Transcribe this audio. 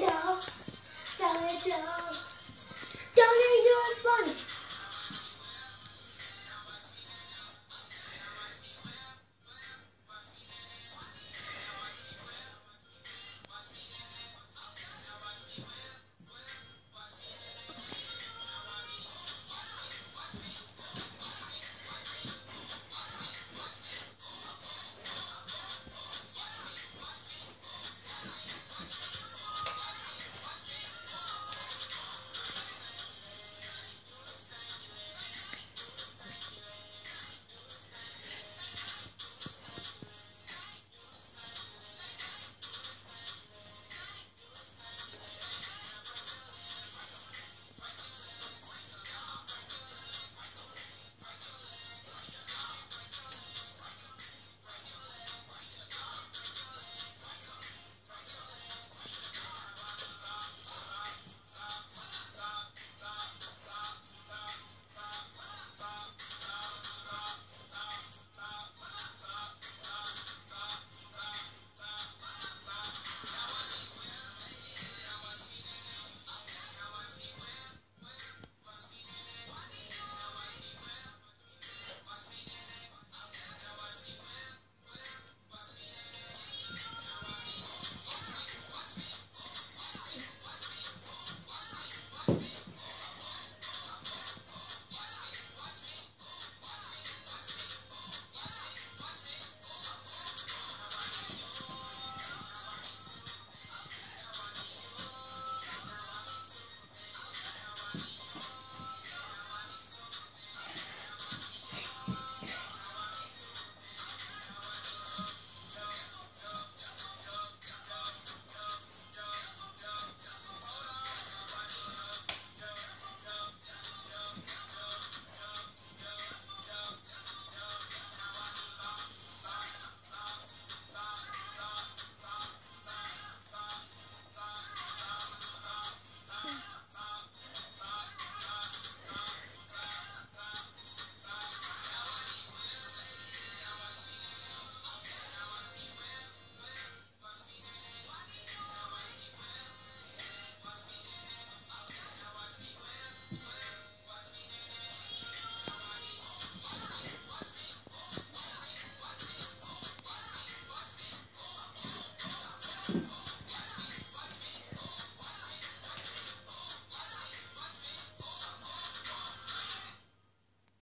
Joe.